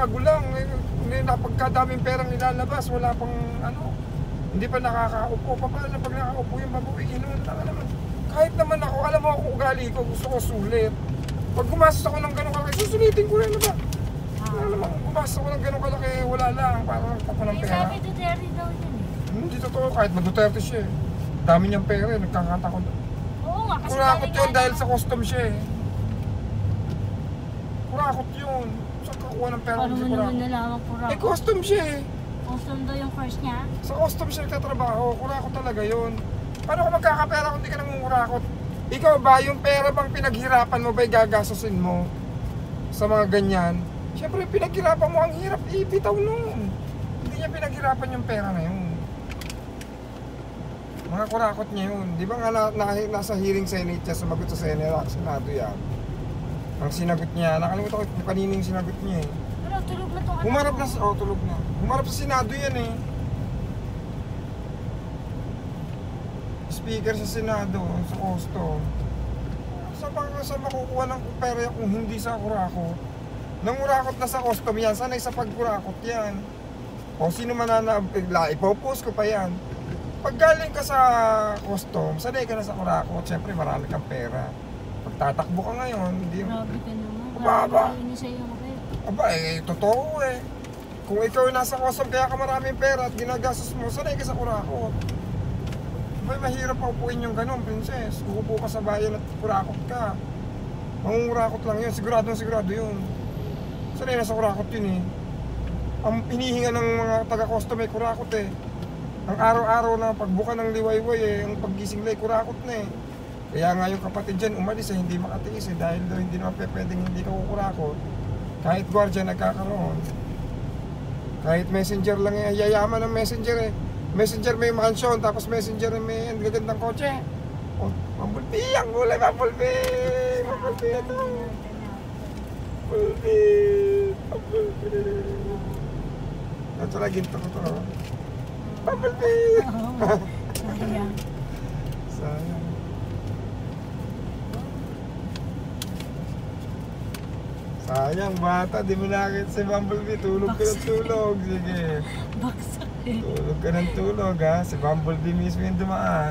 bago lang. Eh, Hindi na pagkadaming perang nilalabas, wala pang ano. Hindi pa nakakaupo. Pa paano pag nakaupo yung babae, inuun na naman. Kahit naman ako, alam mo ako ugali ko, gusto ko sulit. Pag gumastos ako ng ganun kalaki, susulitin ko rin na ba? Ano naman, gumastos ako ng ganun kalaki, wala lang, parang tapo ng Eh, pera. sabi Duterte daw yun eh. Hindi totoo, kahit mag-Duterte siya eh. Dami niyang pera eh, nagkakata ko. Oo nga, kasi Kurakot yun dahil sa custom siya eh. Kurakot yun. Saan kakuha ng pera Paano kung mo naman nalaman kurakot? Eh, custom siya eh. Custom daw yung first niya? Sa custom siya nagtatrabaho. Kurakot talaga yun. Paano ka magkakapera kung di ka nangungurakot? Ikaw ba, yung pera bang pinaghirapan mo ba'y gagastusin mo sa mga ganyan? Siyempre, pinaghirapan mo ang hirap, ibitaw nun. Hindi niya pinaghirapan yung pera na yun. Mga kurakot niya yun. Di ba nga na, na, nasa hearing Senate siya, sumagot sa Senate, Senado yan. Ang sinagot niya, nakalimutan ko kung kanino yung sinagot niya eh. Pero tulog na tong anak Humarap na sa, oh tulog na. Humarap sa Senado yan eh. Speaker sa Senado, sa Kosto. Sa bang sa makukuha ng pera kung hindi sa kurakot? Nangurakot na sa custom yan, sanay sa pagkurakot yan. O sino man na ipopost ko pa yan. Pag galing ka sa custom, sanay ka na sa kurakot, syempre marami kang pera. Pag tatakbo ka ngayon, hindi Grabe ka naman. Grabe yun sa'yo ako eh. Aba, eh, totoo eh. Kung ikaw ay nasa kusam kaya ka maraming pera at ginagastos mo, sanay ka sa kurakot. Abay, mahirap pa upuin yung ganun, princess. Uupo ka sa bayan at kurakot ka. Mangungurakot lang yun, sigurado sigurado yun. Sanay na sa kurakot yun eh. Ang hinihinga ng mga taga-custom ay kurakot eh. Ang araw-araw na pagbuka ng liwayway eh, ang paggising lay kurakot na eh. Kaya nga yung kapatid dyan umalis eh, hindi makatiis eh, dahil daw hindi naman pwedeng hindi ka kukurakot. Kahit gwardiya nagkakaroon. Kahit messenger lang eh, yayaman ng messenger eh. Messenger may mansion, tapos messenger may ang gagandang kotse. Oh, mambulbi, ang gulay, mambulbi! Mambulbi ito! Mambulbi! Mambulbi! Ito lang, ginto ko to. oh. Mambulbi! Sayang. Sayang. Sayang bata, di mo nakita si Bumblebee. Tulog ka ng tulog. Sige. Baksak eh. Tulog ka ng tulog ha. Si Bumblebee mismo yung dumaan.